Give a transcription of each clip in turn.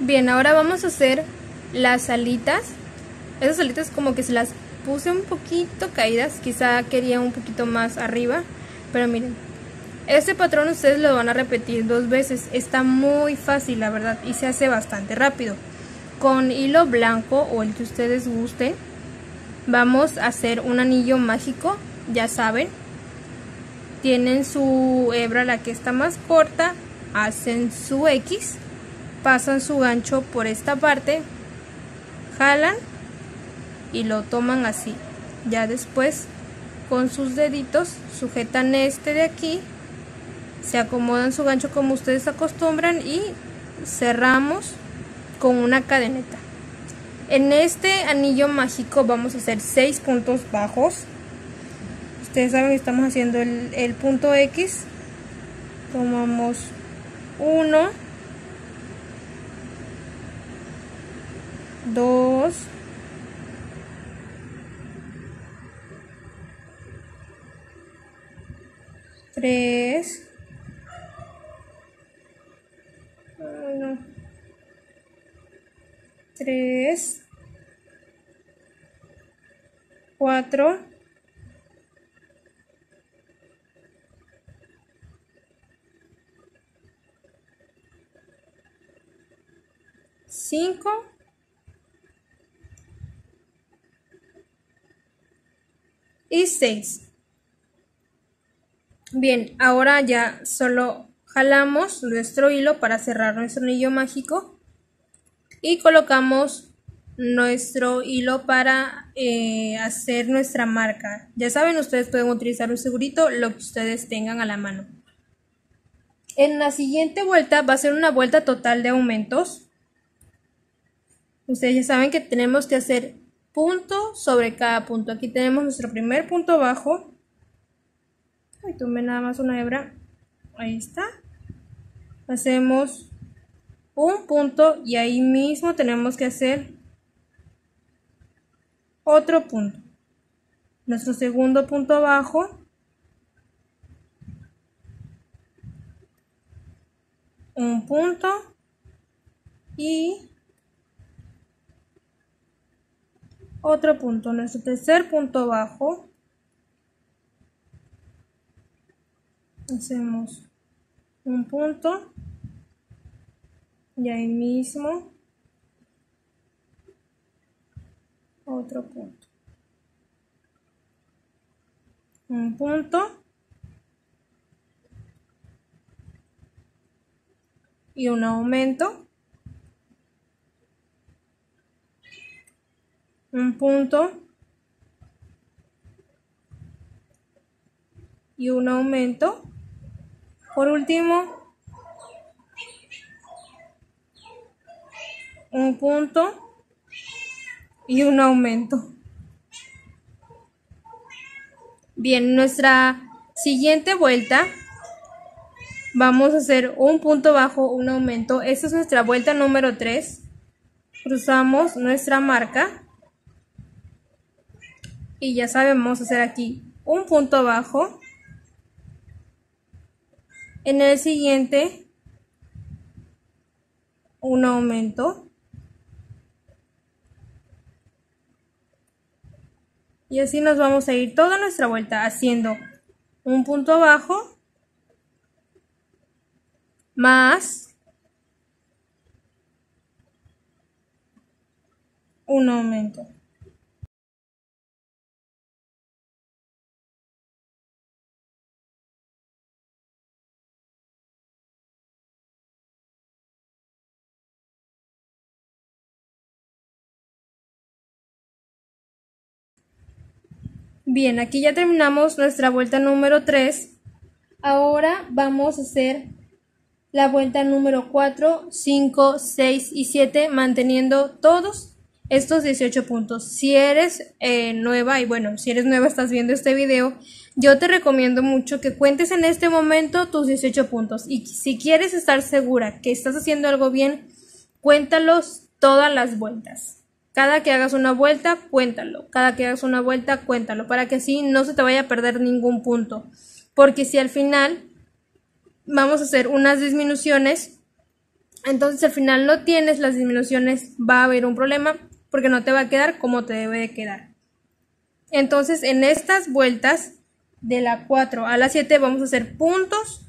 Bien, ahora vamos a hacer las alitas. Esas alitas como que se las puse un poquito caídas, quizá quería un poquito más arriba, pero miren. Este patrón ustedes lo van a repetir dos veces, está muy fácil la verdad y se hace bastante rápido. Con hilo blanco o el que ustedes gusten, vamos a hacer un anillo mágico, ya saben. Tienen su hebra, la que está más corta, hacen su X pasan su gancho por esta parte, jalan y lo toman así. Ya después con sus deditos sujetan este de aquí, se acomodan su gancho como ustedes acostumbran y cerramos con una cadeneta. En este anillo mágico vamos a hacer 6 puntos bajos. Ustedes saben que estamos haciendo el, el punto X. Tomamos 1 dos, tres, uno, tres, cuatro, cinco y 6. Bien, ahora ya solo jalamos nuestro hilo para cerrar nuestro anillo mágico y colocamos nuestro hilo para eh, hacer nuestra marca. Ya saben, ustedes pueden utilizar un segurito, lo que ustedes tengan a la mano. En la siguiente vuelta va a ser una vuelta total de aumentos. Ustedes ya saben que tenemos que hacer punto sobre cada punto. Aquí tenemos nuestro primer punto bajo. Ahí tomé nada más una hebra. Ahí está. Hacemos un punto y ahí mismo tenemos que hacer otro punto. Nuestro segundo punto bajo. Un punto y otro punto, nuestro tercer punto bajo, hacemos un punto y ahí mismo otro punto, un punto y un aumento un punto y un aumento. Por último, un punto y un aumento. Bien, nuestra siguiente vuelta vamos a hacer un punto bajo, un aumento. Esta es nuestra vuelta número 3. Cruzamos nuestra marca y ya sabemos hacer aquí un punto bajo en el siguiente un aumento. Y así nos vamos a ir toda nuestra vuelta haciendo un punto bajo más un aumento Bien, aquí ya terminamos nuestra vuelta número 3. Ahora vamos a hacer la vuelta número 4, 5, 6 y 7 manteniendo todos estos 18 puntos. Si eres eh, nueva y bueno, si eres nueva estás viendo este video, yo te recomiendo mucho que cuentes en este momento tus 18 puntos y si quieres estar segura que estás haciendo algo bien, cuéntalos todas las vueltas. Cada que hagas una vuelta, cuéntalo. Cada que hagas una vuelta, cuéntalo. Para que así no se te vaya a perder ningún punto. Porque si al final vamos a hacer unas disminuciones entonces al final no tienes las disminuciones, va a haber un problema porque no te va a quedar como te debe de quedar. Entonces en estas vueltas de la 4 a la 7 vamos a hacer puntos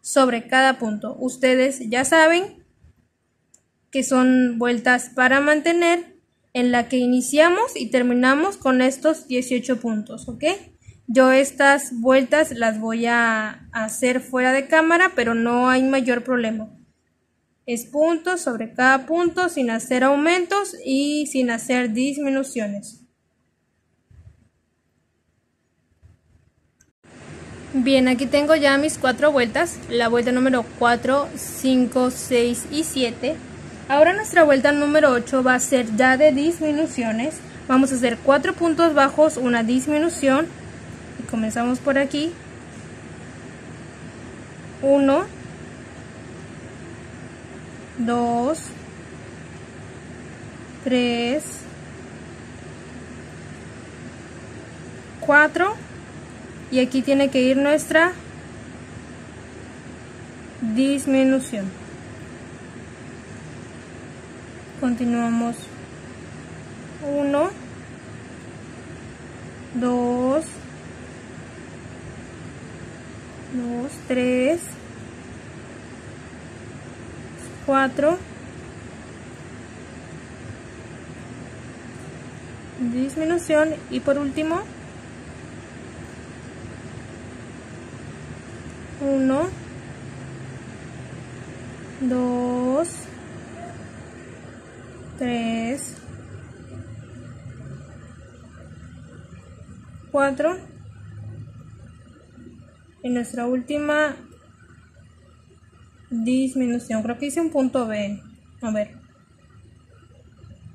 sobre cada punto. Ustedes ya saben que son vueltas para mantener en la que iniciamos y terminamos con estos 18 puntos, ¿ok? Yo estas vueltas las voy a hacer fuera de cámara, pero no hay mayor problema. Es puntos sobre cada punto sin hacer aumentos y sin hacer disminuciones. Bien, aquí tengo ya mis cuatro vueltas, la vuelta número 4, 5, 6 y 7. Ahora nuestra vuelta número 8 va a ser ya de disminuciones. Vamos a hacer cuatro puntos bajos, una disminución. Y comenzamos por aquí. 1, 2, 3, 4 y aquí tiene que ir nuestra disminución continuamos. 1 2 2 3 4 disminución. Y por último. 1 2 3 4 y nuestra última disminución. Creo que hice un punto B. A ver.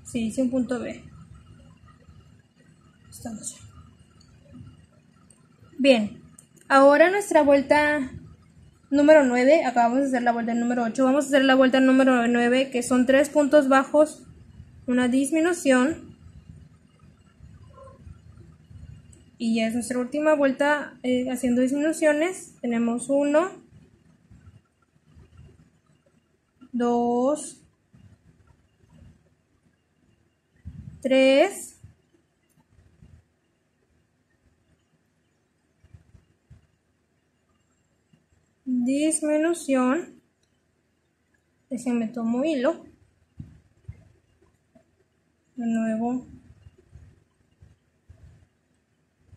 Sí hice un punto B. Estamos bien. Ahora nuestra vuelta número 9, acabamos de hacer la vuelta número 8, vamos a hacer la vuelta número 9 que son tres puntos bajos, una disminución y ya es nuestra última vuelta eh, haciendo disminuciones, tenemos 1, 2, 3, disminución, déjenme tomo hilo, de nuevo,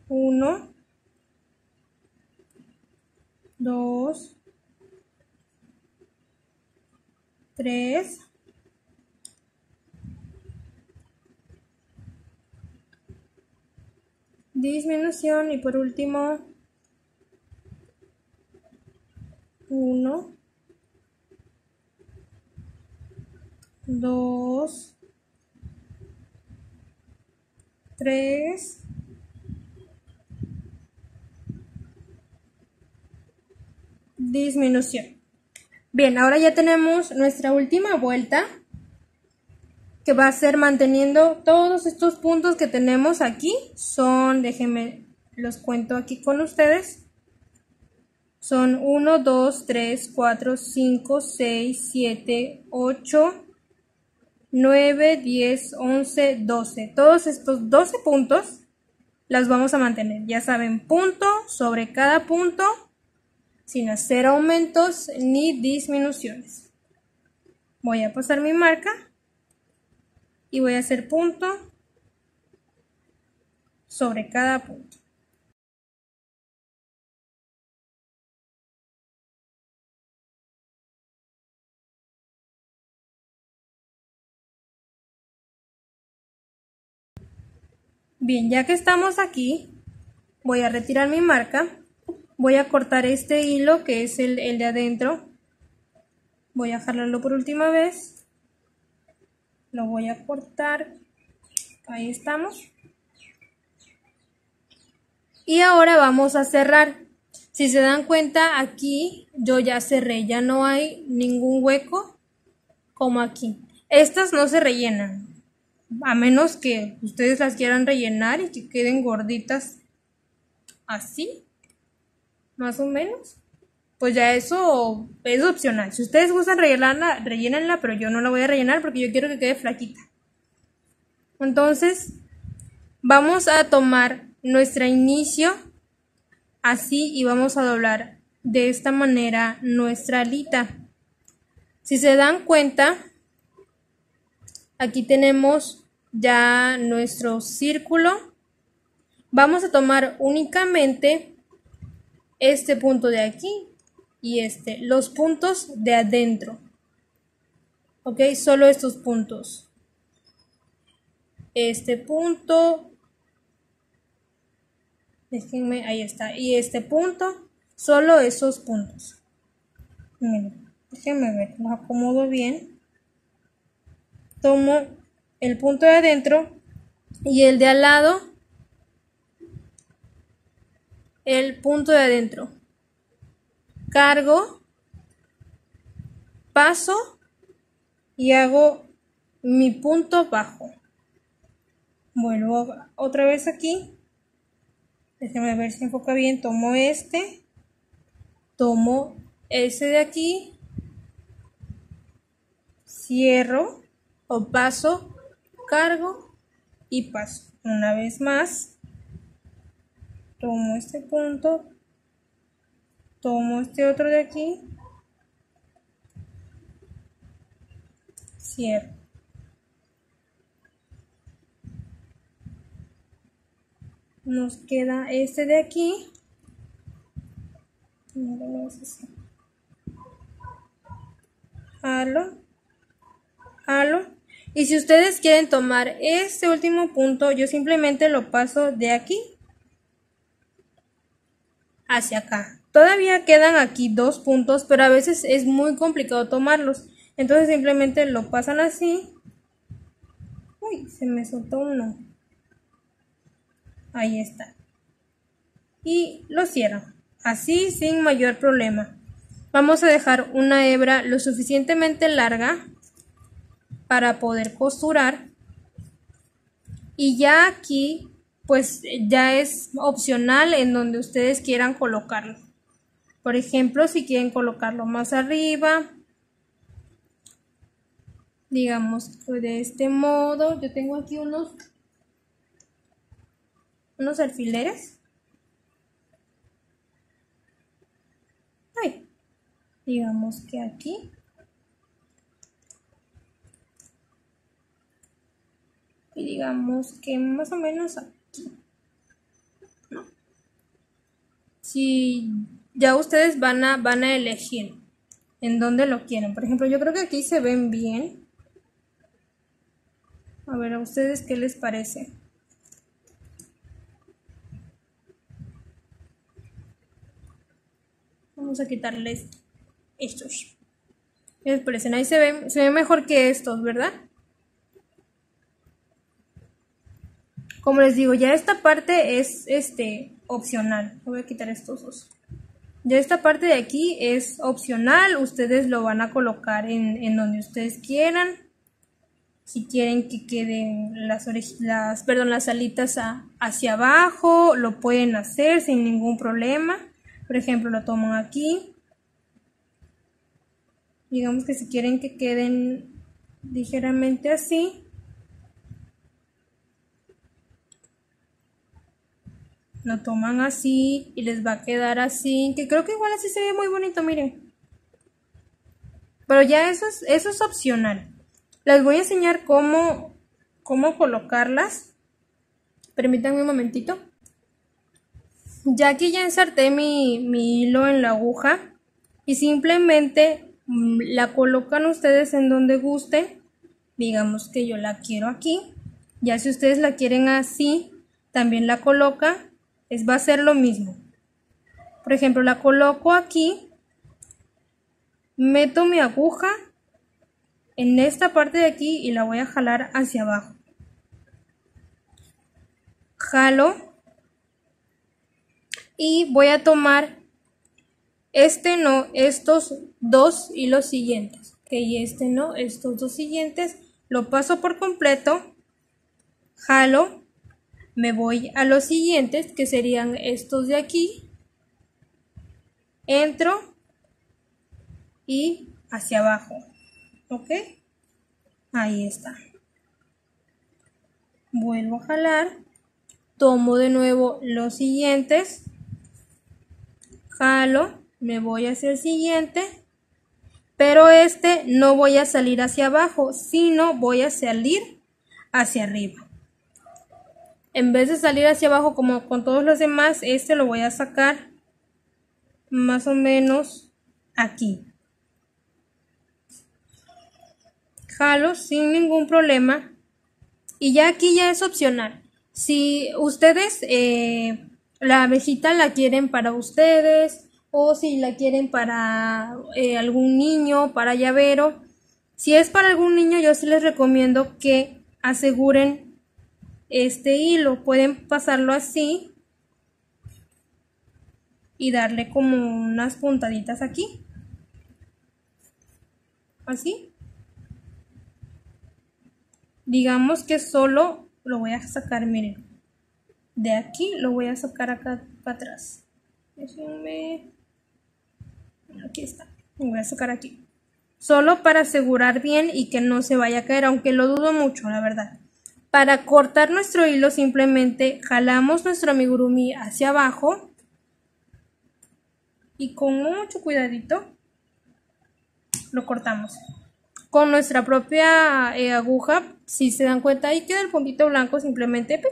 1, 2, 3, disminución y por último 1, 2, 3, disminución. Bien, ahora ya tenemos nuestra última vuelta que va a ser manteniendo todos estos puntos que tenemos aquí. Son, déjenme, los cuento aquí con ustedes. Son 1, 2, 3, 4, 5, 6, 7, 8, 9, 10, 11, 12. Todos estos 12 puntos las vamos a mantener. Ya saben, punto sobre cada punto sin hacer aumentos ni disminuciones. Voy a pasar mi marca y voy a hacer punto sobre cada punto. Bien, ya que estamos aquí, voy a retirar mi marca. Voy a cortar este hilo que es el, de adentro. Voy a jalarlo por última vez. Lo voy a cortar. Ahí estamos. Y ahora vamos a cerrar. Si se dan cuenta, aquí yo ya cerré. Ya no hay ningún hueco como aquí. Estas no se rellenan a menos que ustedes las quieran rellenar y que queden gorditas así, más o menos. pues ya eso es opcional. Si ustedes gustan rellenarla, rellénenla, pero yo no la voy a rellenar porque yo quiero que quede flaquita. Entonces, vamos a tomar nuestro inicio así y vamos a doblar de esta manera nuestra alita. Si se dan cuenta, aquí tenemos ya nuestro círculo. Vamos a tomar únicamente este punto de aquí y este, los puntos de adentro. Ok, solo estos puntos. Este punto. Déjenme, ahí está. Y este punto, solo esos puntos. Miren, déjenme ver, lo acomodo bien. Tomo el punto de adentro y el de al lado, el punto de adentro cargo, paso y hago mi punto bajo. Vuelvo otra vez aquí. Déjenme ver si enfoca bien. Tomo este. Tomo ese de aquí. Cierro o paso, cargo y paso. Una vez más. Tomo este punto, tomo este otro de aquí, cierro. Nos queda este de aquí. Jalo, jalo. Y si ustedes quieren tomar este último punto, yo simplemente lo paso de aquí hacia acá. Todavía quedan aquí dos puntos, pero a veces es muy complicado tomarlos. Entonces simplemente lo pasan así. Uy, se me soltó uno. Ahí está. Y lo cierran. Así sin mayor problema. Vamos a dejar una hebra lo suficientemente larga para poder costurar. Y ya aquí, pues ya es opcional en donde ustedes quieran colocarlo. Por ejemplo, si quieren colocarlo más arriba, digamos de este modo, yo tengo aquí unos, unos alfileres. Ay, digamos que aquí. Y digamos que más o menos aquí. Si ya ustedes van a, van a elegir en dónde lo quieren. Por ejemplo, yo creo que aquí se ven bien. A ver, ¿a ustedes qué les parece? Vamos a quitarles estos. ¿Qué les parecen? Ahí se ven, se ven mejor que estos, ¿verdad? Como les digo, ya esta parte es este opcional. Voy a quitar estos dos. Ya esta parte de aquí es opcional, ustedes lo van a colocar en, donde ustedes quieran. Si quieren que queden las, las, perdón, las alitas hacia abajo, lo pueden hacer sin ningún problema. Por ejemplo, lo toman aquí. Digamos que si quieren que queden ligeramente así, lo toman así y les va a quedar así, que creo que igual así se ve muy bonito, miren. Pero ya eso es, eso es opcional. Les voy a enseñar cómo, cómo colocarlas. Permítanme un momentito. Ya que ya ensarté mi, mi hilo en la aguja y simplemente mm, la colocan ustedes en donde guste. Digamos que yo la quiero aquí. Ya si ustedes la quieren así, también la coloca es, va a ser lo mismo. Por ejemplo, la coloco aquí, meto mi aguja en esta parte de aquí y la voy a jalar hacia abajo. Jalo y voy a tomar este no, estos dos y los siguientes. Ok, este no, estos dos siguientes. Lo paso por completo. Jalo me voy a los siguientes que serían estos de aquí entro y hacia abajo. ¿Ok? Ahí está. Vuelvo a jalar. Tomo de nuevo los siguientes. Jalo. Me voy hacia el siguiente. Pero este no voy a salir hacia abajo, sino voy a salir hacia arriba. En vez de salir hacia abajo como con todos los demás, este lo voy a sacar más o menos aquí. Jalo sin ningún problema. Y ya aquí ya es opcional. Si ustedes eh, la abejita la quieren para ustedes o si la quieren para eh, algún niño, para llavero. Si es para algún niño, yo sí les recomiendo que aseguren este hilo. Pueden pasarlo así y darle como unas puntaditas aquí. Así. Digamos que solo lo voy a sacar, miren. De aquí lo voy a sacar acá para atrás. Déjenme. Aquí está. Lo voy a sacar aquí. Solo para asegurar bien y que no se vaya a caer, aunque lo dudo mucho, la verdad. Para cortar nuestro hilo simplemente jalamos nuestro amigurumi hacia abajo y con mucho cuidadito lo cortamos. Con nuestra propia eh, aguja, si se dan cuenta, ahí queda el puntito blanco, simplemente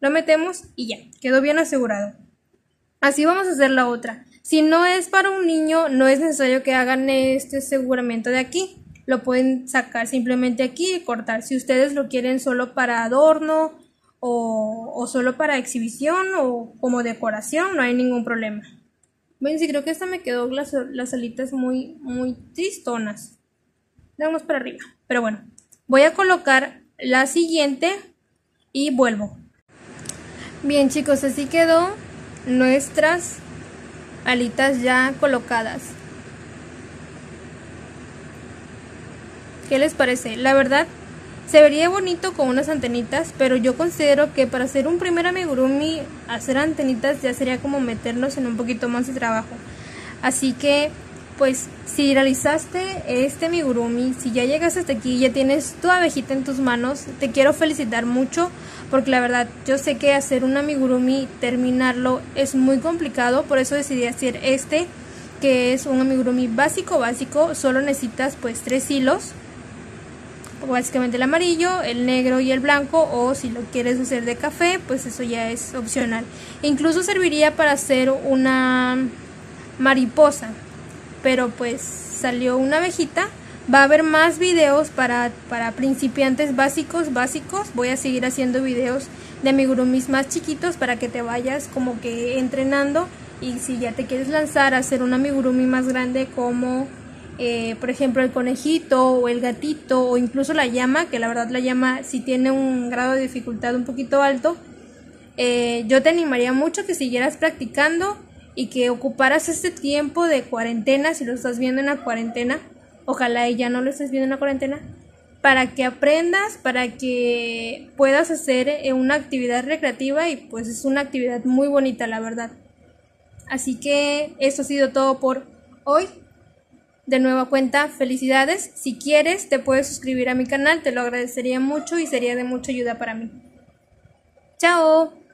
lo metemos y ya, quedó bien asegurado. Así vamos a hacer la otra. Si no es para un niño, no es necesario que hagan este aseguramiento de aquí. Lo pueden sacar simplemente aquí y cortar. Si ustedes lo quieren solo para adorno o, o solo para exhibición o como decoración, no hay ningún problema. Ven, sí, creo que esta me quedó las, las alitas muy, muy tristonas. Vamos para arriba. Pero bueno, voy a colocar la siguiente y vuelvo. Bien chicos, así quedó nuestras alitas ya colocadas. ¿Qué les parece? La verdad, se vería bonito con unas antenitas, pero yo considero que para hacer un primer amigurumi, hacer antenitas ya sería como meternos en un poquito más de trabajo. Así que, pues, si realizaste este amigurumi, si ya llegaste hasta aquí, ya tienes tu abejita en tus manos, te quiero felicitar mucho porque la verdad yo sé que hacer un amigurumi, terminarlo es muy complicado, por eso decidí hacer este, que es un amigurumi básico, básico, solo necesitas pues tres hilos, básicamente el amarillo, el negro y el blanco, o si lo quieres hacer de café, pues eso ya es opcional. Incluso serviría para hacer una mariposa, pero pues salió una abejita Va a haber más videos para, para principiantes básicos, básicos. Voy a seguir haciendo videos de amigurumis más chiquitos para que te vayas como que entrenando. Y si ya te quieres lanzar a hacer un amigurumi más grande como eh, por ejemplo el conejito o el gatito o incluso la llama, que la verdad la llama si tiene un grado de dificultad un poquito alto, eh, yo te animaría mucho que siguieras practicando y que ocuparas este tiempo de cuarentena, si lo estás viendo en la cuarentena, ojalá ya no lo estés viendo en la cuarentena, para que aprendas, para que puedas hacer eh, una actividad recreativa y pues es una actividad muy bonita, la verdad. Así que eso ha sido todo por hoy. De nueva cuenta, felicidades. Si quieres, te puedes suscribir a mi canal, te lo agradecería mucho y sería de mucha ayuda para mí. Chao.